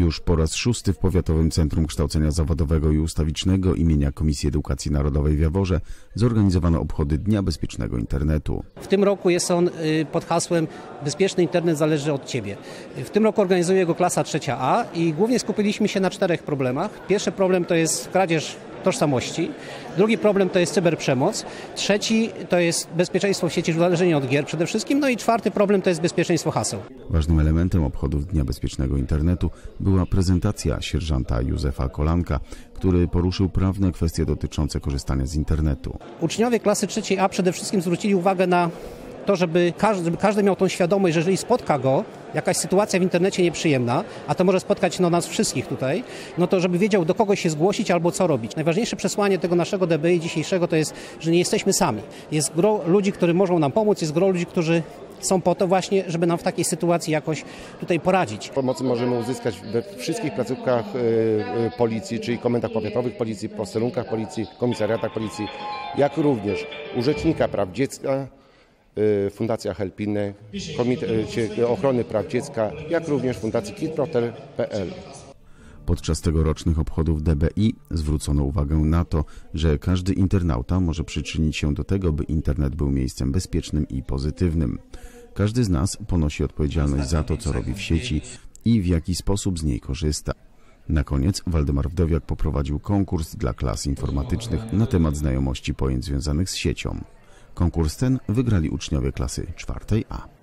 Już po raz szósty w Powiatowym Centrum Kształcenia Zawodowego i Ustawicznego imienia Komisji Edukacji Narodowej w Jaworze zorganizowano obchody Dnia Bezpiecznego Internetu. W tym roku jest on y, pod hasłem Bezpieczny internet zależy od Ciebie. W tym roku organizuje go klasa trzecia A i głównie skupiliśmy się na czterech problemach. Pierwszy problem to jest kradzież tożsamości. Drugi problem to jest cyberprzemoc. Trzeci to jest bezpieczeństwo w sieci uzależnienie od gier przede wszystkim. No i czwarty problem to jest bezpieczeństwo haseł. Ważnym elementem obchodów Dnia Bezpiecznego Internetu była prezentacja sierżanta Józefa Kolanka, który poruszył prawne kwestie dotyczące korzystania z internetu. Uczniowie klasy trzeciej A przede wszystkim zwrócili uwagę na to, żeby każdy, żeby każdy miał tą świadomość, że jeżeli spotka go jakaś sytuacja w internecie nieprzyjemna, a to może spotkać no, nas wszystkich tutaj, no to żeby wiedział do kogo się zgłosić albo co robić. Najważniejsze przesłanie tego naszego DBI dzisiejszego to jest, że nie jesteśmy sami. Jest gro ludzi, którzy mogą nam pomóc, jest gro ludzi, którzy są po to właśnie, żeby nam w takiej sytuacji jakoś tutaj poradzić. Pomocy możemy uzyskać we wszystkich placówkach y, y, policji, czyli komendach powiatowych policji, posterunkach policji, komisariatach policji, jak również u Rzecznika Praw Dziecka, Fundacja Helpiny, Komitecie Ochrony Praw Dziecka, jak również Fundacji KidProtel.pl. Podczas tegorocznych obchodów DBI zwrócono uwagę na to, że każdy internauta może przyczynić się do tego, by internet był miejscem bezpiecznym i pozytywnym. Każdy z nas ponosi odpowiedzialność za to, co robi w sieci i w jaki sposób z niej korzysta. Na koniec Waldemar Wdowiak poprowadził konkurs dla klas informatycznych na temat znajomości pojęć związanych z siecią. Konkurs ten wygrali uczniowie klasy czwartej A.